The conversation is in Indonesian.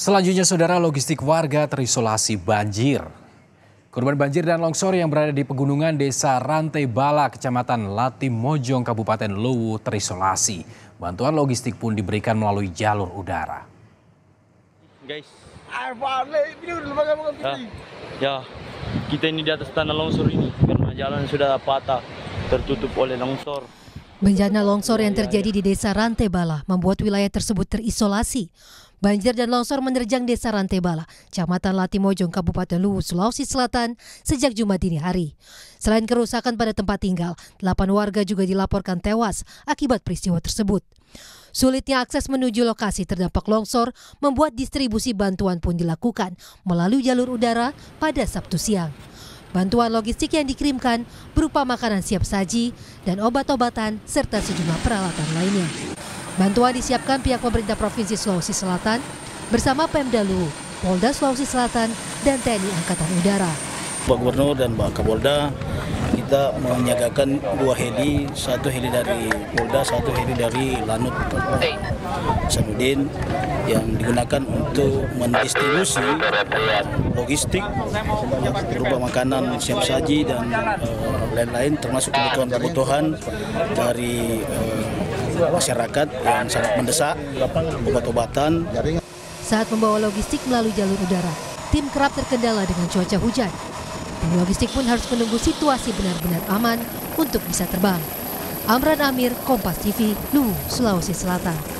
Selanjutnya, saudara logistik warga terisolasi banjir. Korban banjir dan longsor yang berada di pegunungan desa Rantai Bala, Kecamatan Latimojong, Kabupaten Luwu terisolasi. Bantuan logistik pun diberikan melalui jalur udara. Guys, ah, ya kita ini di atas tanah longsor ini karena jalan sudah patah tertutup oleh longsor. Bencana longsor yang terjadi di desa Rantebala membuat wilayah tersebut terisolasi. Banjir dan longsor menerjang desa Rantebala, Kecamatan Latimojong, Kabupaten Luwu, Sulawesi Selatan sejak Jumat dini hari. Selain kerusakan pada tempat tinggal, 8 warga juga dilaporkan tewas akibat peristiwa tersebut. Sulitnya akses menuju lokasi terdampak longsor membuat distribusi bantuan pun dilakukan melalui jalur udara pada Sabtu siang. Bantuan logistik yang dikirimkan berupa makanan siap saji dan obat-obatan serta sejumlah peralatan lainnya. Bantuan disiapkan pihak pemerintah Provinsi Sulawesi Selatan bersama Pemda Luwu, Polda Sulawesi Selatan, dan TNI Angkatan Udara. Pak Gubernur dan Pak Kapolda kita menyiagakan dua heli, satu heli dari Polda, satu heli dari Lanut Sanudin yang digunakan untuk mendistribusi logistik berupa makanan siap saji dan lain-lain uh, termasuk kebutuhan-kebutuhan dari uh, masyarakat yang sangat mendesak obat-obatan. Saat membawa logistik melalui jalur udara, tim kerap terkendala dengan cuaca hujan. Tim logistik pun harus menunggu situasi benar-benar aman untuk bisa terbang. Amran Amir, Kompas TV, Luwu, Sulawesi Selatan.